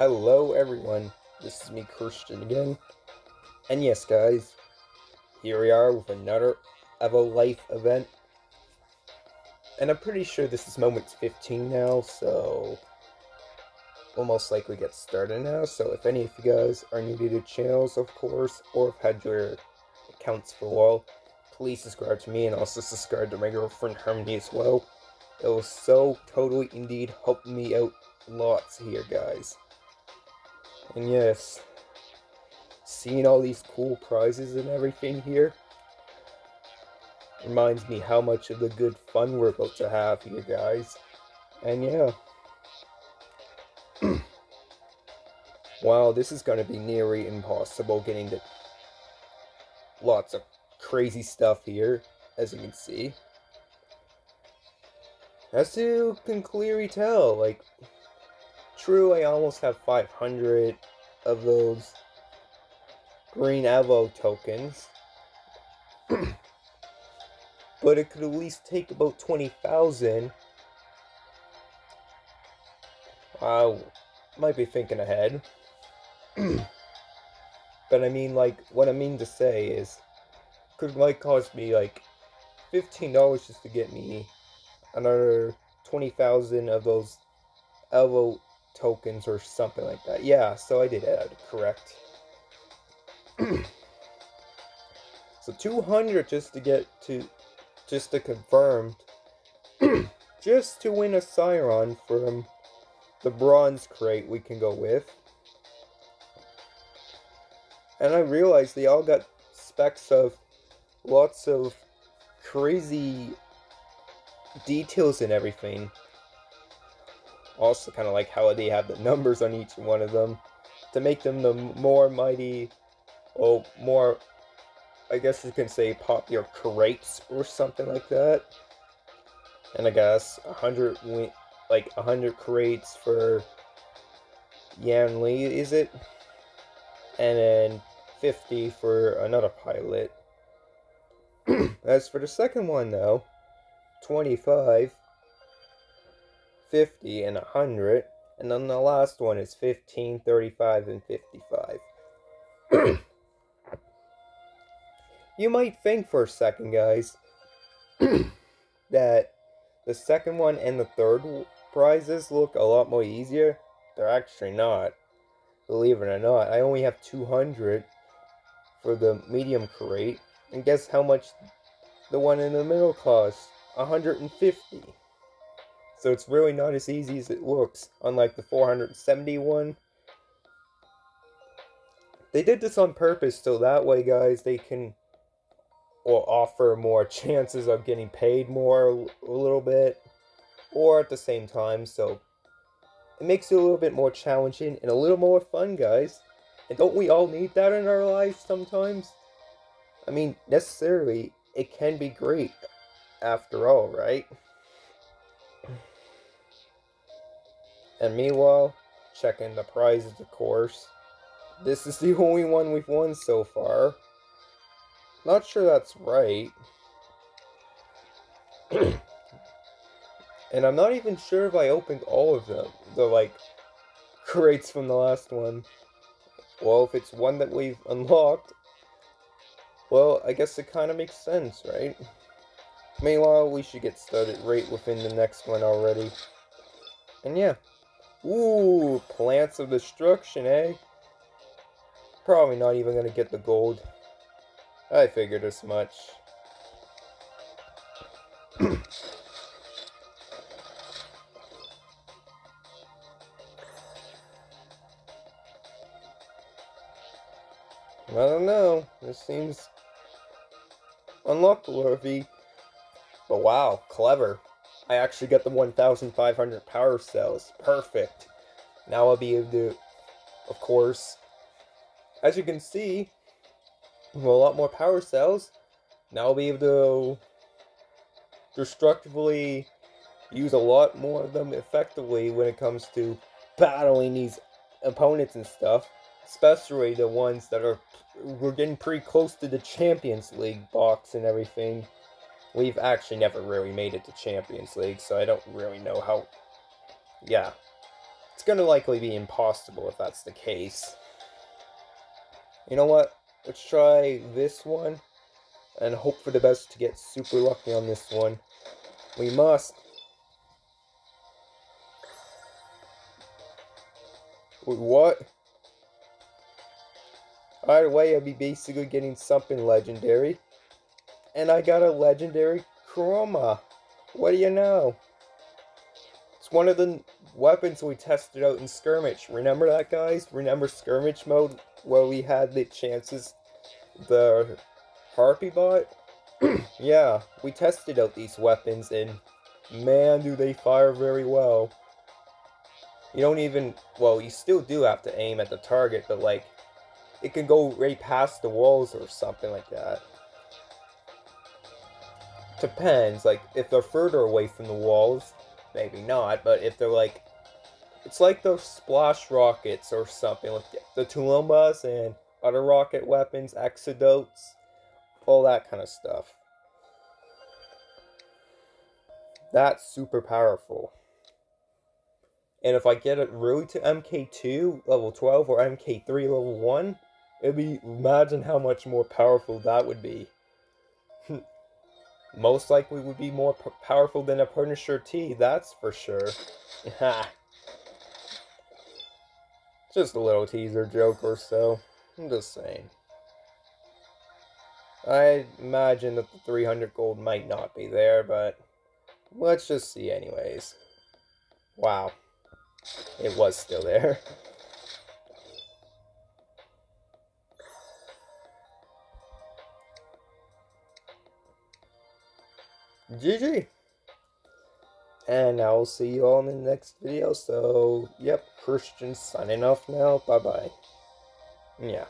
Hello everyone, this is me Christian again. And yes guys, here we are with another Evo Life event. And I'm pretty sure this is moment 15 now, so we'll most likely get started now. So if any of you guys are new to the channels, of course, or have had your accounts for a while, please subscribe to me and also subscribe to my girlfriend Harmony as well. It will so totally indeed help me out lots here, guys. And yes, seeing all these cool prizes and everything here reminds me how much of the good fun we're about to have here, guys. And yeah. wow, this is going to be nearly impossible getting the lots of crazy stuff here, as you can see. As you can clearly tell, like, true, I almost have 500 of those green Evo tokens. but it could at least take about 20,000. I might be thinking ahead. but I mean, like, what I mean to say is, could might cost me like $15 just to get me another 20,000 of those Evo tokens or something like that. Yeah, so I did add correct. so 200 just to get to just to confirm just to win a Siron from the bronze crate we can go with. And I realized they all got specs of lots of crazy details and everything. Also, kind of like how they have the numbers on each one of them to make them the more mighty, or more, I guess you can say, popular crates or something like that. And I guess a hundred, like hundred crates for Yanli, is it? And then 50 for another pilot. As for the second one, though, 25, 50, and 100. And then the last one is 15, 35, and 55. you might think for a second, guys, that the second one and the third prizes look a lot more easier. They're actually not. Believe it or not, I only have 200 for the medium crate. And guess how much the one in the middle costs? 150. So it's really not as easy as it looks, unlike the 471. They did this on purpose so that way, guys, they can or offer more chances of getting paid more a little bit, or at the same time, so it makes it a little bit more challenging and a little more fun, guys. And don't we all need that in our lives sometimes? I mean, necessarily, it can be great after all, right? And meanwhile, checking the prizes, of course. This is the only one we've won so far. Not sure that's right. and I'm not even sure if I opened all of them. The, like, crates from the last one. Well, if it's one that we've unlocked, well, I guess it kind of makes sense, right? Meanwhile, we should get started right within the next one already. And yeah. Ooh, Plants of Destruction, eh? Probably not even going to get the gold. I figured as much. I don't know. This seems unlock worthy. But wow, clever. I actually got the 1,500 power cells. Perfect. Now I'll be able to, of course, as you can see, with a lot more power cells, now I'll be able to destructively use a lot more of them effectively when it comes to battling these opponents and stuff. Especially the ones that are we're getting pretty close to the Champions League box and everything. We've actually never really made it to Champions League, so I don't really know how... Yeah. It's gonna likely be impossible if that's the case. You know what? Let's try this one and hope for the best to get super lucky on this one. We must. Wait, what? Either way, I'll be basically getting something legendary. And I got a legendary Chroma. What do you know? It's one of the weapons we tested out in Skirmish. Remember that, guys? Remember Skirmish mode where we had the chances, the Harpy bot? yeah, we tested out these weapons and man, do they fire very well. You don't even, well, you still do have to aim at the target, but like, it can go right past the walls or something like that. Depends, like, if they're further away from the walls, maybe not, but if they're like, it's like those splash rockets or something, like the Tulumbas and other rocket weapons, Exodotes, all that kind of stuff. That's super powerful. And if I get it really to MK2 level 12 or MK3 level 1, it'd be imagine how much more powerful that would be. Most likely would be more powerful than a Punisher T, that's for sure. just a little teaser joke or so. I'm just saying. I imagine that the 300 gold might not be there, but let's just see anyways. Wow. It was still there. GG. And I will see you all in the next video. So, yep, Christian signing off now. Bye-bye. Yeah.